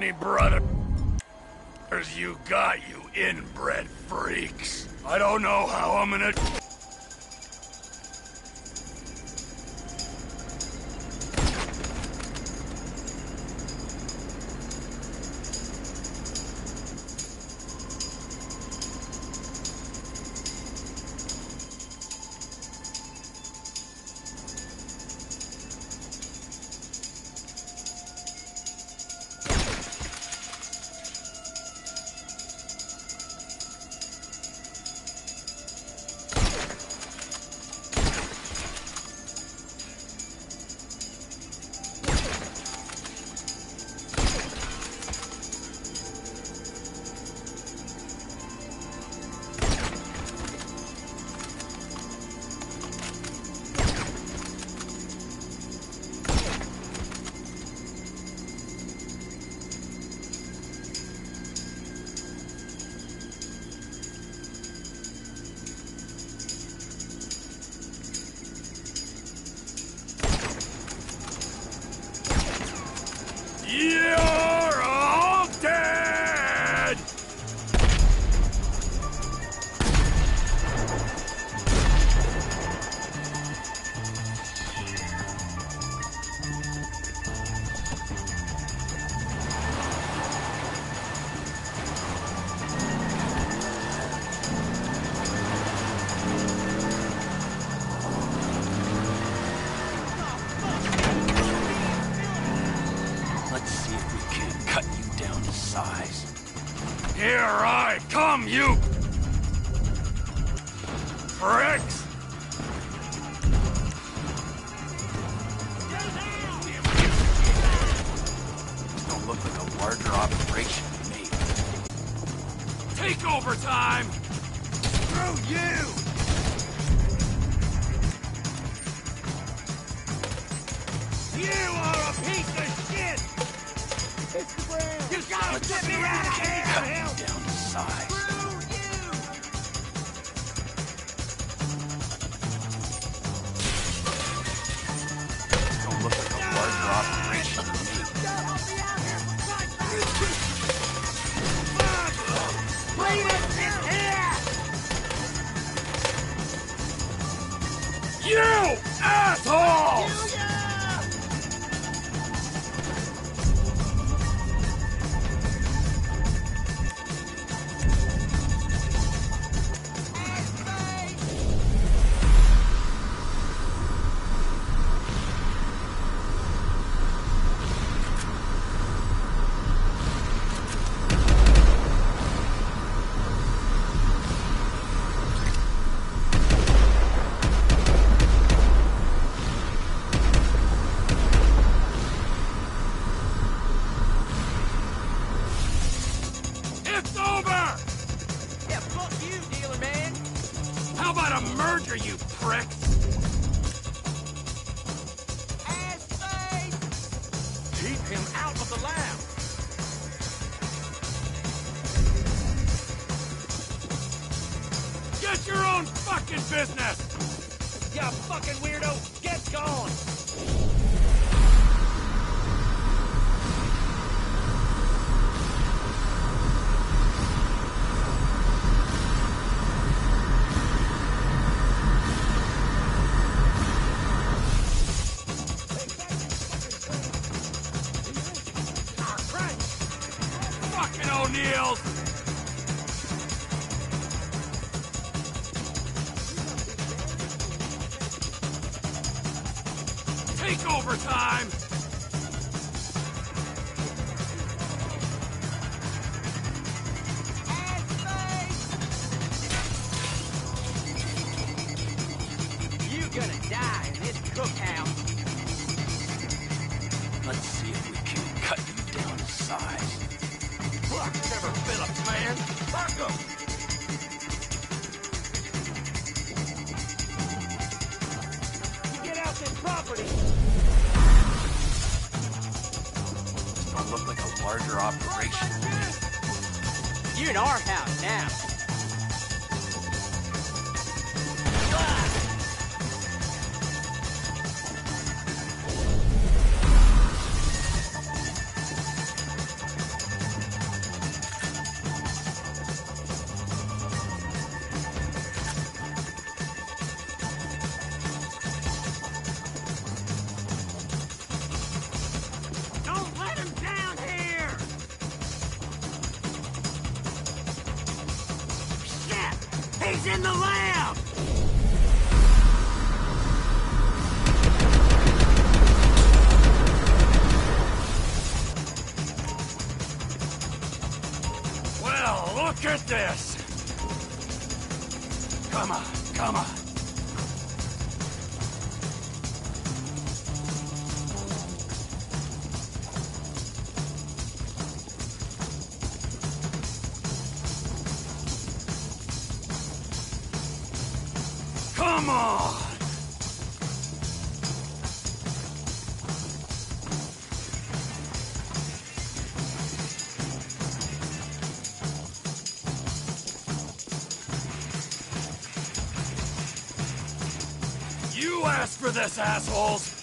many brothers you got, you inbred freaks. I don't know how I'm gonna... Here I come, you... Pricks! Don't look like a larger operation to me. Take over time! Screw you! You are a piece of shit! You gotta get me out of here! Size. Don't look like a larger operation fucking business! You fucking weirdo. Get gone. Fucking O'Neils! Take over time! Gonna die in this cookhouse. Let's see if we can cut you down to size. Fuck, Trevor Philips, man! Fuck 'em! You get out this property. Like a larger operation. You're in our house now. He's in the lab! Well, look at this! Come on, come on. You asked for this, assholes!